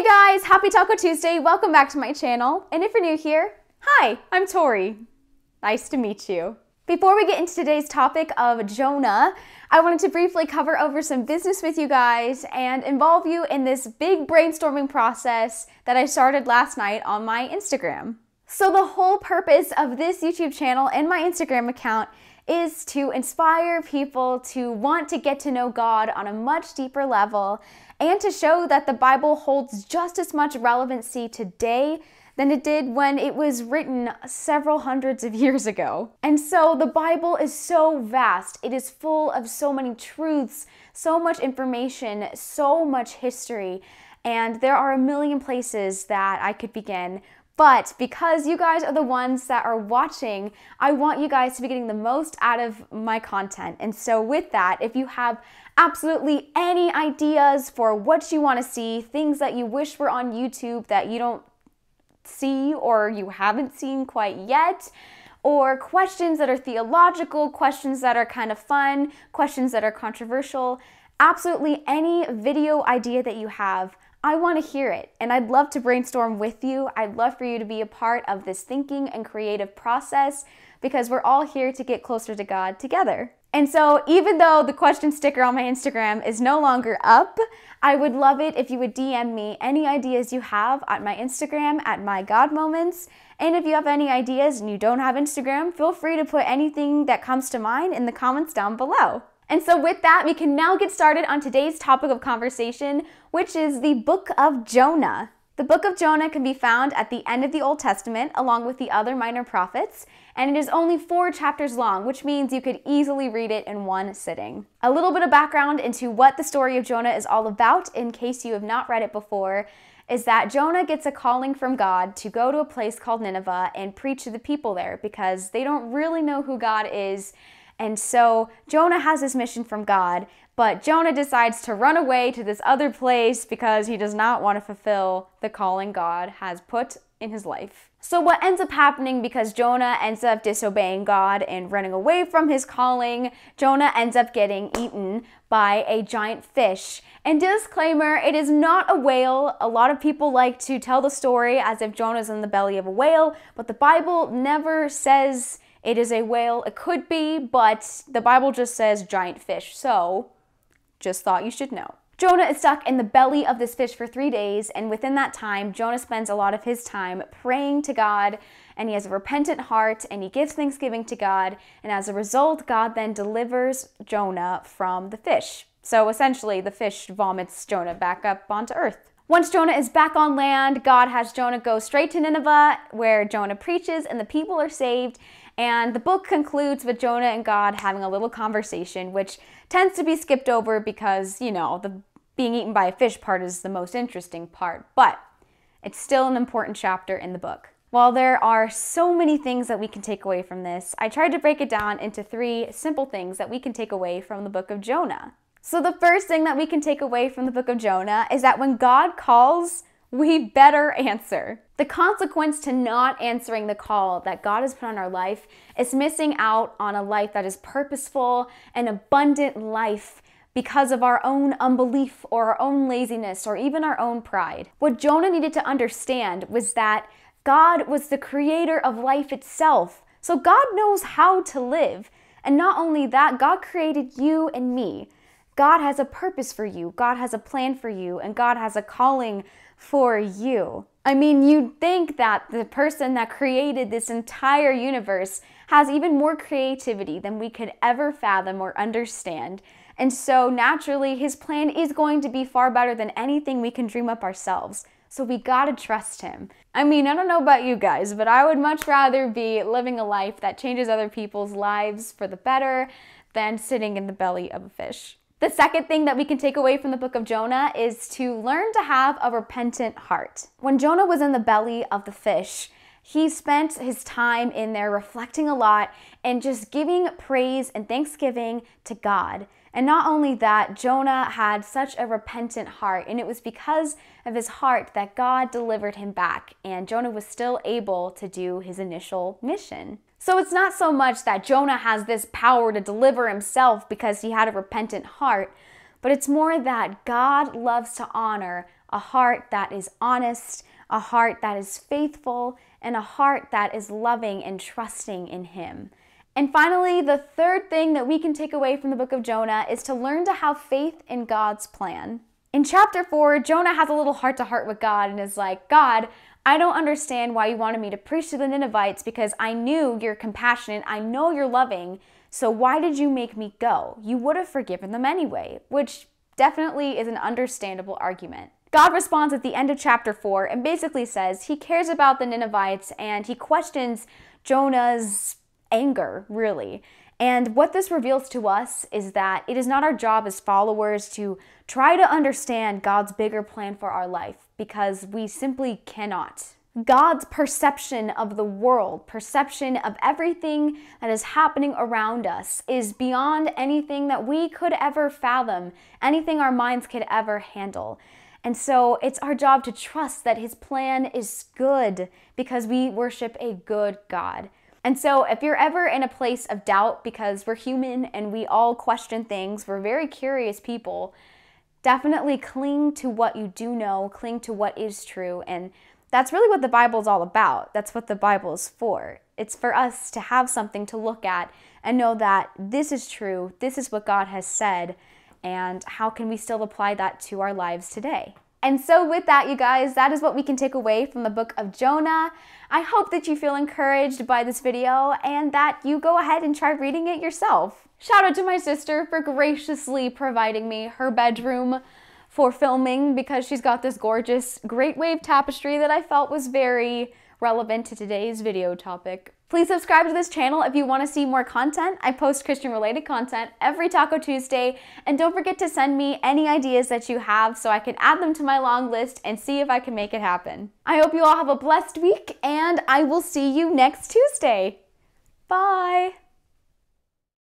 Hey guys, happy Taco Tuesday. Welcome back to my channel. And if you're new here, hi, I'm Tori. Nice to meet you. Before we get into today's topic of Jonah, I wanted to briefly cover over some business with you guys and involve you in this big brainstorming process that I started last night on my Instagram. So, the whole purpose of this YouTube channel and my Instagram account is to inspire people to want to get to know God on a much deeper level and to show that the Bible holds just as much relevancy today than it did when it was written several hundreds of years ago. And so the Bible is so vast, it is full of so many truths, so much information, so much history. And there are a million places that I could begin but because you guys are the ones that are watching, I want you guys to be getting the most out of my content. And so, with that, if you have absolutely any ideas for what you want to see, things that you wish were on YouTube that you don't see or you haven't seen quite yet, or questions that are theological, questions that are kind of fun, questions that are controversial, absolutely any video idea that you have, I want to hear it, and I'd love to brainstorm with you. I'd love for you to be a part of this thinking and creative process because we're all here to get closer to God together. And so, even though the question sticker on my Instagram is no longer up, I would love it if you would DM me any ideas you have at my Instagram at my God Moments. And if you have any ideas and you don't have Instagram, feel free to put anything that comes to mind in the comments down below. And so, with that, we can now get started on today's topic of conversation, which is the book of Jonah. The book of Jonah can be found at the end of the Old Testament, along with the other minor prophets, and it is only four chapters long, which means you could easily read it in one sitting. A little bit of background into what the story of Jonah is all about, in case you have not read it before, is that Jonah gets a calling from God to go to a place called Nineveh and preach to the people there because they don't really know who God is and so Jonah has this mission from God, but Jonah decides to run away to this other place because he does not want to fulfill the calling God has put in his life. So, what ends up happening because Jonah ends up disobeying God and running away from his calling, Jonah ends up getting eaten by a giant fish. And disclaimer, it is not a whale. A lot of people like to tell the story as if Jonah's in the belly of a whale, but the Bible never says it is a whale. It could be, but the Bible just says giant fish. So, just thought you should know. Jonah is stuck in the belly of this fish for three days, and within that time, Jonah spends a lot of his time praying to God, and he has a repentant heart, and he gives thanksgiving to God, and as a result, God then delivers Jonah from the fish. So essentially, the fish vomits Jonah back up onto earth. Once Jonah is back on land, God has Jonah go straight to Nineveh, where Jonah preaches, and the people are saved, and the book concludes with Jonah and God having a little conversation, which tends to be skipped over because, you know, the being eaten by a fish part is the most interesting part, but it's still an important chapter in the book. While there are so many things that we can take away from this, I tried to break it down into three simple things that we can take away from the book of Jonah. So, the first thing that we can take away from the book of Jonah is that when God calls, we better answer. The consequence to not answering the call that God has put on our life is missing out on a life that is purposeful and abundant life because of our own unbelief or our own laziness or even our own pride. What Jonah needed to understand was that God was the creator of life itself. So God knows how to live. And not only that, God created you and me. God has a purpose for you, God has a plan for you, and God has a calling for you. I mean, you'd think that the person that created this entire universe has even more creativity than we could ever fathom or understand. And so, naturally, his plan is going to be far better than anything we can dream up ourselves. So, we gotta trust him. I mean, I don't know about you guys, but I would much rather be living a life that changes other people's lives for the better than sitting in the belly of a fish. The second thing that we can take away from the book of Jonah is to learn to have a repentant heart. When Jonah was in the belly of the fish, he spent his time in there reflecting a lot and just giving praise and thanksgiving to God. And not only that, Jonah had such a repentant heart, and it was because of his heart that God delivered him back, and Jonah was still able to do his initial mission. So it's not so much that Jonah has this power to deliver himself because he had a repentant heart, but it's more that God loves to honor a heart that is honest, a heart that is faithful, and a heart that is loving and trusting in Him. And finally, the third thing that we can take away from the book of Jonah is to learn to have faith in God's plan. In chapter 4, Jonah has a little heart to heart with God and is like, God, I don't understand why you wanted me to preach to the Ninevites because I knew you're compassionate, I know you're loving, so why did you make me go? You would have forgiven them anyway, which definitely is an understandable argument. God responds at the end of chapter 4 and basically says he cares about the Ninevites and he questions Jonah's anger, really. And what this reveals to us is that it is not our job as followers to try to understand God's bigger plan for our life because we simply cannot. God's perception of the world, perception of everything that is happening around us, is beyond anything that we could ever fathom, anything our minds could ever handle. And so it's our job to trust that His plan is good because we worship a good God. And so, if you're ever in a place of doubt, because we're human and we all question things, we're very curious people, definitely cling to what you do know, cling to what is true. And that's really what the Bible is all about. That's what the Bible is for. It's for us to have something to look at and know that this is true, this is what God has said, and how can we still apply that to our lives today? And so, with that, you guys, that is what we can take away from the book of Jonah. I hope that you feel encouraged by this video and that you go ahead and try reading it yourself. Shout out to my sister for graciously providing me her bedroom for filming because she's got this gorgeous Great Wave tapestry that I felt was very relevant to today's video topic. Please subscribe to this channel if you want to see more content. I post Christian related content every Taco Tuesday. And don't forget to send me any ideas that you have so I can add them to my long list and see if I can make it happen. I hope you all have a blessed week and I will see you next Tuesday. Bye.